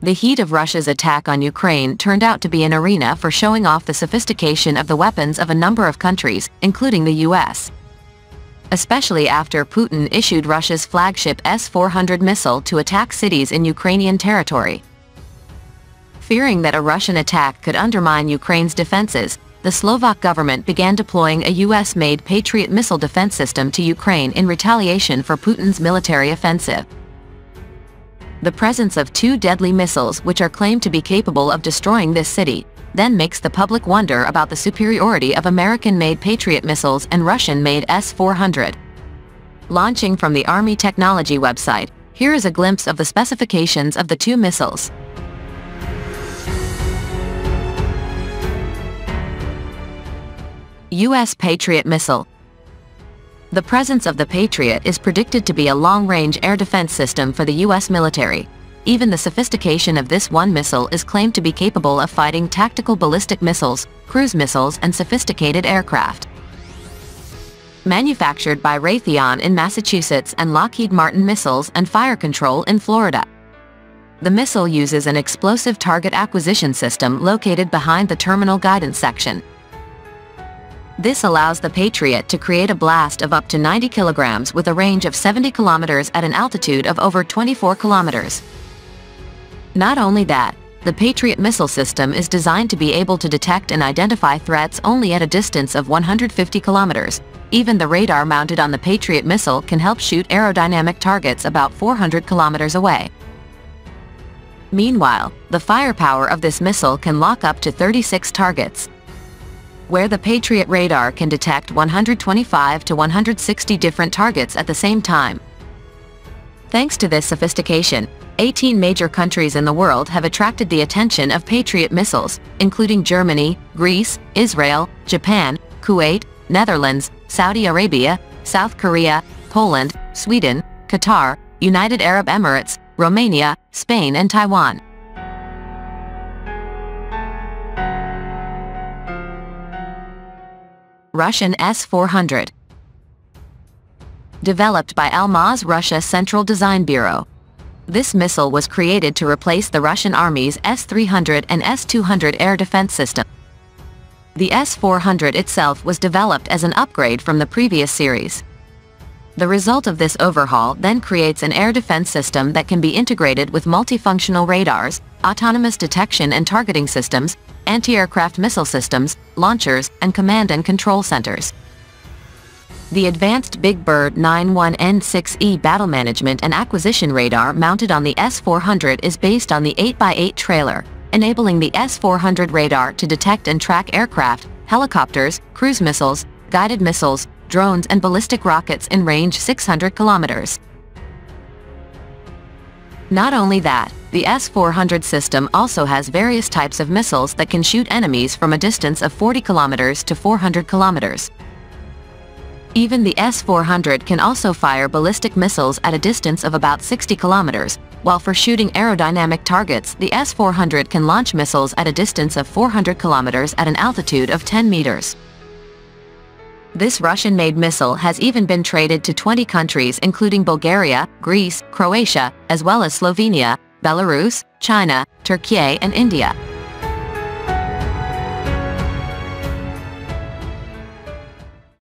The heat of Russia's attack on Ukraine turned out to be an arena for showing off the sophistication of the weapons of a number of countries, including the US. Especially after Putin issued Russia's flagship S-400 missile to attack cities in Ukrainian territory. Fearing that a Russian attack could undermine Ukraine's defenses, the Slovak government began deploying a US-made Patriot missile defense system to Ukraine in retaliation for Putin's military offensive the presence of two deadly missiles which are claimed to be capable of destroying this city, then makes the public wonder about the superiority of American-made Patriot missiles and Russian-made S-400. Launching from the Army Technology website, here is a glimpse of the specifications of the two missiles. U.S. Patriot Missile the presence of the Patriot is predicted to be a long-range air defense system for the U.S. military. Even the sophistication of this one missile is claimed to be capable of fighting tactical ballistic missiles, cruise missiles and sophisticated aircraft. Manufactured by Raytheon in Massachusetts and Lockheed Martin Missiles and Fire Control in Florida. The missile uses an explosive target acquisition system located behind the terminal guidance section, this allows the Patriot to create a blast of up to 90 kilograms with a range of 70 kilometers at an altitude of over 24 kilometers. Not only that, the Patriot missile system is designed to be able to detect and identify threats only at a distance of 150 kilometers. Even the radar mounted on the Patriot missile can help shoot aerodynamic targets about 400 kilometers away. Meanwhile, the firepower of this missile can lock up to 36 targets, where the Patriot radar can detect 125 to 160 different targets at the same time. Thanks to this sophistication, 18 major countries in the world have attracted the attention of Patriot missiles, including Germany, Greece, Israel, Japan, Kuwait, Netherlands, Saudi Arabia, South Korea, Poland, Sweden, Qatar, United Arab Emirates, Romania, Spain and Taiwan. Russian S-400. Developed by Almaz Russia Central Design Bureau. This missile was created to replace the Russian Army's S-300 and S-200 air defense system. The S-400 itself was developed as an upgrade from the previous series. The result of this overhaul then creates an air defense system that can be integrated with multifunctional radars, autonomous detection and targeting systems, anti-aircraft missile systems, launchers, and command and control centers. The advanced Big Bird 91N6E battle management and acquisition radar mounted on the S-400 is based on the 8x8 trailer, enabling the S-400 radar to detect and track aircraft, helicopters, cruise missiles, guided missiles, drones and ballistic rockets in range 600 kilometers. Not only that, the S-400 system also has various types of missiles that can shoot enemies from a distance of 40 kilometers to 400 kilometers. Even the S-400 can also fire ballistic missiles at a distance of about 60 kilometers, while for shooting aerodynamic targets, the S-400 can launch missiles at a distance of 400 kilometers at an altitude of 10 meters. This Russian-made missile has even been traded to 20 countries including Bulgaria, Greece, Croatia, as well as Slovenia, Belarus, China, Turkey and India.